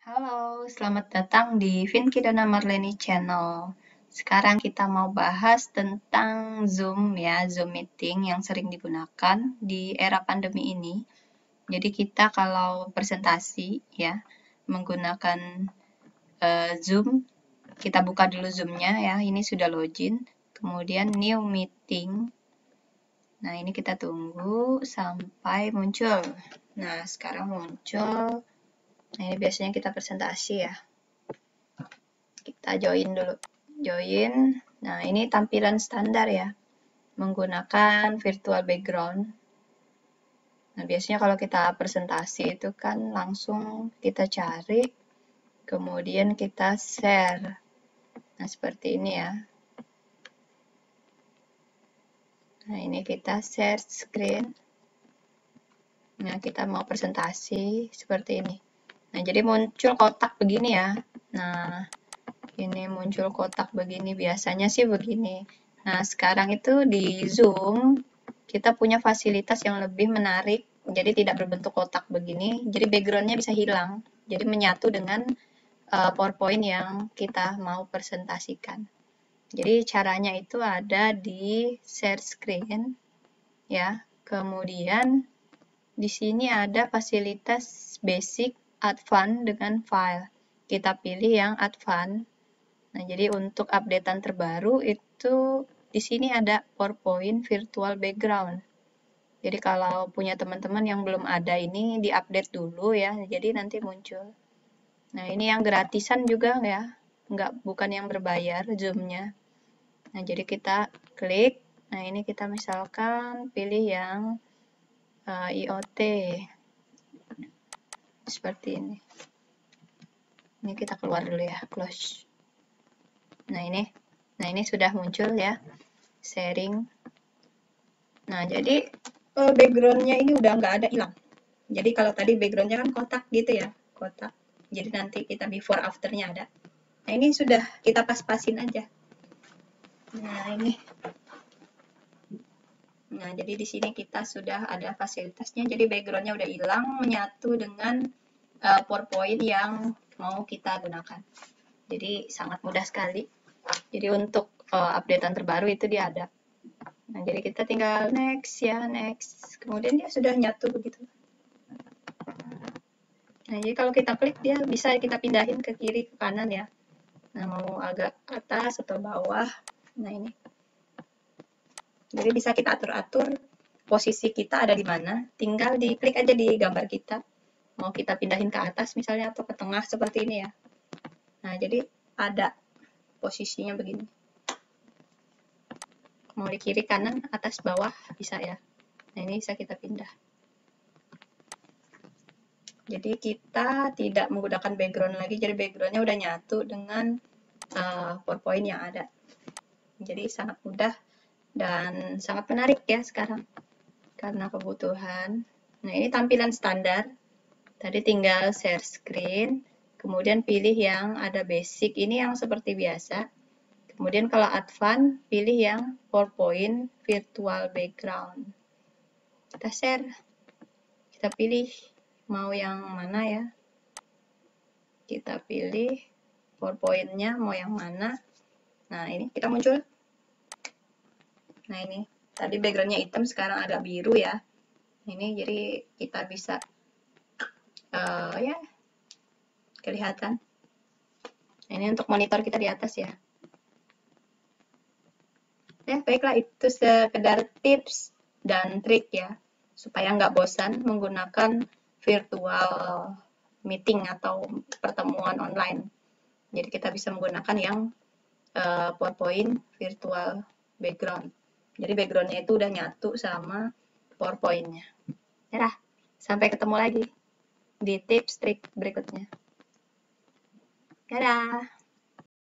Halo, selamat datang di Vinkidana Marleni Channel. Sekarang kita mau bahas tentang Zoom ya, Zoom meeting yang sering digunakan di era pandemi ini. Jadi kita kalau presentasi ya, menggunakan uh, Zoom, kita buka dulu Zoom-nya ya, ini sudah login. Kemudian new meeting. Nah, ini kita tunggu sampai muncul. Nah, sekarang muncul Nah, ini biasanya kita presentasi ya. Kita join dulu. Join. Nah, ini tampilan standar ya. Menggunakan virtual background. Nah, biasanya kalau kita presentasi itu kan langsung kita cari, kemudian kita share. Nah, seperti ini ya. Nah, ini kita share screen. Nah, kita mau presentasi seperti ini. Nah, jadi muncul kotak begini ya. Nah, ini muncul kotak begini, biasanya sih begini. Nah, sekarang itu di Zoom, kita punya fasilitas yang lebih menarik, jadi tidak berbentuk kotak begini, jadi backgroundnya bisa hilang, jadi menyatu dengan uh, PowerPoint yang kita mau presentasikan. Jadi caranya itu ada di share screen, ya. Kemudian di sini ada fasilitas basic advance dengan file. Kita pilih yang advance. Nah, jadi untuk updatean terbaru itu di sini ada PowerPoint virtual background. Jadi kalau punya teman-teman yang belum ada ini diupdate dulu ya, jadi nanti muncul. Nah, ini yang gratisan juga ya, nggak bukan yang berbayar zoomnya. Nah, jadi kita klik. Nah, ini kita misalkan pilih yang uh, IoT seperti ini. Ini kita keluar dulu ya, close. Nah ini, nah ini sudah muncul ya, sharing. Nah jadi oh, backgroundnya ini udah nggak ada hilang. Jadi kalau tadi backgroundnya kan kotak gitu ya, kotak. Jadi nanti kita before afternya ada. Nah ini sudah kita pas-pasin aja. Nah ini Nah, jadi di sini kita sudah ada fasilitasnya. Jadi backgroundnya udah hilang, menyatu dengan uh, PowerPoint yang mau kita gunakan. Jadi sangat mudah sekali. Jadi untuk uh, updatean terbaru itu dia ada. Nah, jadi kita tinggal next ya, next. Kemudian dia sudah nyatu begitu. Nah, jadi kalau kita klik dia bisa kita pindahin ke kiri ke kanan ya. Nah, mau agak atas atau bawah. Nah, ini. Jadi bisa kita atur-atur posisi kita ada di mana. Tinggal diklik aja di gambar kita mau kita pindahin ke atas misalnya atau ke tengah seperti ini ya. Nah, jadi ada posisinya begini. Mau di kiri, kanan, atas, bawah bisa ya. Nah, ini bisa kita pindah. Jadi kita tidak menggunakan background lagi, jadi backgroundnya udah nyatu dengan uh, PowerPoint yang ada. Jadi sangat mudah dan sangat menarik ya sekarang karena kebutuhan. Nah ini tampilan standar Tadi tinggal share screen, kemudian pilih yang ada basic, ini yang seperti biasa. Kemudian kalau advance, pilih yang PowerPoint virtual background. Kita share, kita pilih mau yang mana ya. Kita pilih PowerPoint-nya mau yang mana. Nah ini kita muncul. Nah ini, tadi background-nya hitam, sekarang agak biru ya. Ini jadi kita bisa uh, ya kelihatan. Ini untuk monitor kita di atas ya. Ya baiklah itu sekedar tips dan trik ya supaya nggak bosan menggunakan virtual meeting atau pertemuan online. Jadi kita bisa menggunakan yang uh, PowerPoint virtual background jadi backgroundnya itu udah nyatu sama PowerPointnya ya sampai ketemu lagi di tips trik berikutnya. Dadah!